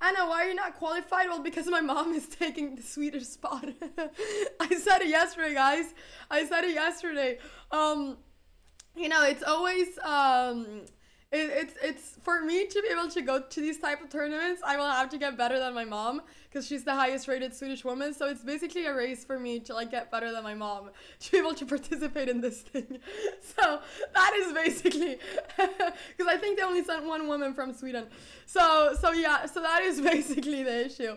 Anna, why are you not qualified? Well, because my mom is taking the Swedish spot. I said it yesterday, guys. I said it yesterday. Um, you know, it's always um, it, it's it's for me to be able to go to these type of tournaments. I will have to get better than my mom because she's the highest rated Swedish woman. So it's basically a race for me to like get better than my mom to be able to participate in this thing. So is basically because I think they only sent one woman from Sweden. So so yeah, so that is basically the issue.